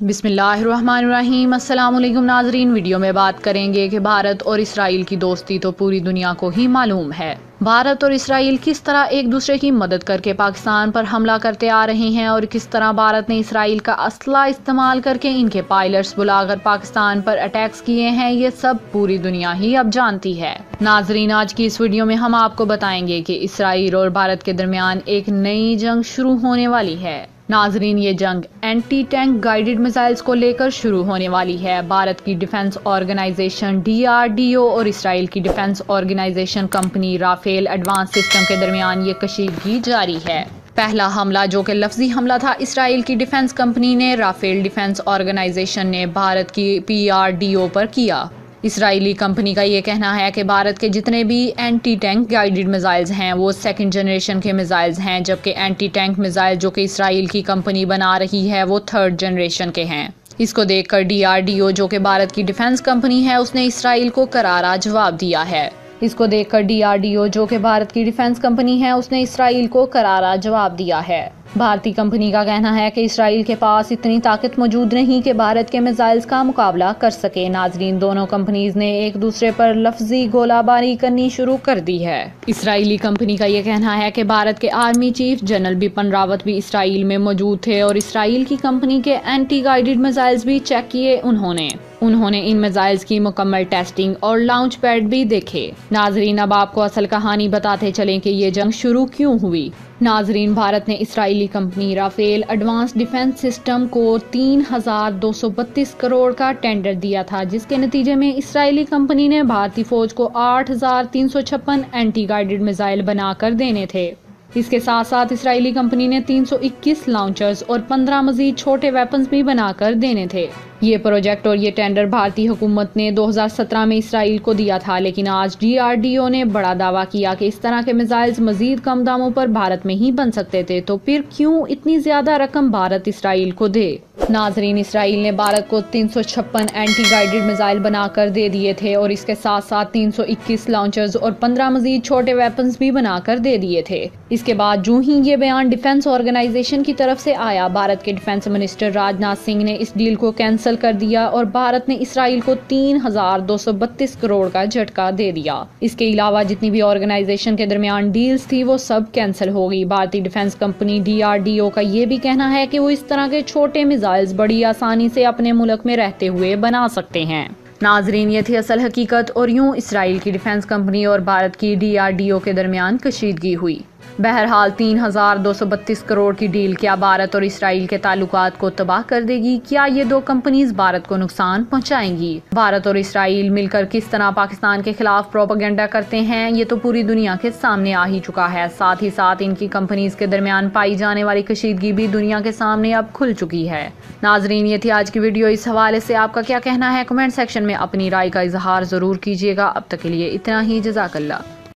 بسم اللہ الرحمن الرحیم۔ السلام علیکم ناظرین۔ ویڈیو میں بات کریں گے کہ بھارت اور اسرائیل کی دوستی تو پوری دنیا کو ہی معلوم ہے۔ بھارت اور اسرائیل کس طرح ایک دوسرے کی مدد کر کے پاکستان پر حملہ کرتے آ رہے ہیں اور کس طرح بھارت نے اسرائیل کا اسلحہ استعمال کر کے ان کے پائلٹس بلا کر پاکستان پر اٹیکس کیے ہیں، یہ سب پوری دنیا ہی اب جانتی ہے۔ ناظرین، آج کی اس ویڈیو میں ہم آپ کو بتائیں گے کہ اسرائیل اور بھارت کے درمیان ایک نئی جنگ شروع ہونے والی ہے۔ ناظرین، یہ جنگ اینٹی ٹینک گائیڈڈ میزائلز کو لے کر شروع ہونے والی ہے۔ بھارت کی defence organization D R D O اور اسرائیل کی defence organization company Rafael advance system کے درمیان یہ کشیدگی جاری ہے۔ پہلا حملہ جو کہ لفظی حملہ تھا اسرائیل کی ڈیفنس کمپنی نے رافیل ڈیفنس آرگنائزیشن نے بھارت کی پی آر ڈی او پر کیا۔ اسرائیلی کمپنی کا یہ کہنا ہے کہ بھارت کے جتنے بھی اینٹی ٹینک گائیڈڈ میزائلز ہیں، وہ سیکنڈ جنریشن کے میزائلز ہیں، جبکہ اینٹی ٹینک میزائل جو کہ اسرائیل کی کمپنی بنا رہی ہے، وہ تھرڈ جنریشن کے ہیں۔ اس کو دیکھ کر ڈی آر ڈی او جو کہ بھارت کی ڈیفنس کمپنی ہے، اس نے اسرائیل کو کرارا جواب دیا ہے۔ اس کو دیکھ کر ڈی آر ڈی او جو کہ بھارت کی ڈیفنس کمپنی ہے، اس نے اسرائیل کو کرارا جواب دیا ہے۔ بھارتی کمپنی کا کہنا ہے کہ اسرائیل کے پاس اتنی طاقت موجود نہیں کہ بھارت کے میزائلز کا مقابلہ کر سکے۔ ناظرین، دونوں کمپنیز نے ایک دوسرے پر لفظی گولہ باری کرنی شروع کر دی ہے۔ اسرائیلی کمپنی کا یہ کہنا ہے کہ بھارت کے army chief general Bipin Rawat بھی اسرائیل میں موجود تھے اور اسرائیل کی کمپنی کے اینٹی گائیڈڈ میزائلز بھی چیک کیے انہوں نے۔ انہوں نے ان میزائلز کی مکمل ٹیسٹنگ اور لانچ پیڈ بھی دیکھے۔ ناظرین، اب آپ کو اصل کہانی بتاتے چلیں کہ یہ جنگ شروع کیوں ہوئی؟ ناظرین، بھارت نے اسرائیلی company Rafael advance defence system کو تین ہزار دو سو بتیس کروڑ کا ٹینڈر دیا تھا، جس کے نتیجے میں اسرائیلی کمپنی نے بھارتی فوج کو آٹھ ہزار تین سو چھپن اینٹی گائیڈڈ میزائل بنا کر دینے تھے۔ اس کے ساتھ ساتھ اسرائیلی کمپنی نے تین سو اکیس لانچرز اور پندرہ مزید چھوٹے ویپنز بھی بنا کر دینے تھے۔ یہ پروجیکٹ اور یہ ٹینڈر بھارتی حکومت نے دو ہزار سترہ میں اسرائیل کو دیا تھا، لیکن آج ڈی آر ڈی او نے بڑا دعویٰ کیا کہ اس طرح کے میزائلز مزید کم داموں پر بھارت میں ہی بن سکتے تھے۔ تو پھر کیوں اتنی زیادہ رقم بھارت اسرائیل کو دے؟ ناظرین، اسرائیل نے بھارت کو تین سو چھپن اینٹی گائیڈڈ میزائل بنا کر دے دیے تھے اور اس کے ساتھ ساتھ تین سو اکیس لانچرز اور پندرہ مزید چھوٹے ویپنز بھی بنا کر دے دیے تھے۔ اس کے بعد جو ہی یہ بیان ڈیفنس آرگنائزیشن کی طرف سے آیا، بھارت کے ڈیفنس منسٹر راج ناتھ سنگھ نے اس ڈیل کو کینسل کر دیا اور بھارت نے اسرائیل کو تین ہزار دو سو بتیس کروڑ کا جھٹکا دے دیا۔ اس کے علاوہ جتنی بھی آرگنائزیشن کے درمیان ڈیلز تھی، وہ سب کینسل ہو گئی۔ بھارتی defence company D R D O کا یہ بھی کہنا ہے کہ وہ اس طرح کے چھوٹے میزائلز بڑی آسانی سے اپنے ملک میں رہتے ہوئے بنا سکتے ہیں۔ ناظرین، یہ تھی اصل حقیقت اور یوں اسرائیل کی ڈیفنس کمپنی اور بھارت کی ڈی آر ڈی او کے درمیان کشیدگی ہوئی۔ بہرحال تین ہزار دو سو بتیس کروڑ کی ڈیل کیا بھارت اور اسرائیل کے تعلقات کو تباہ کر دے گی۔ کیا یہ دو کمپنیز بھارت کو نقصان پہنچائیں گی؟ بھارت اور اسرائیل مل کر کس طرح پاکستان کے خلاف پروپگنڈا کرتے ہیں، یہ تو پوری دنیا کے سامنے آ ہی چکا ہے۔ ساتھ ہی ساتھ ان کی کمپنیز کے درمیان پائی جانے والی کشیدگی بھی دنیا کے سامنے اب کھل چکی ہے۔ ناظرین، یہ تھی آج کی ویڈیو۔ اس حوالے سے آپ کا کیا کہنا ہے؟ کمنٹ سیکشن میں اپنی رائے کا اظہار ضرور کیجیے گا۔ اب تک کے لیے اتنا ہی۔ جزاک اللہ۔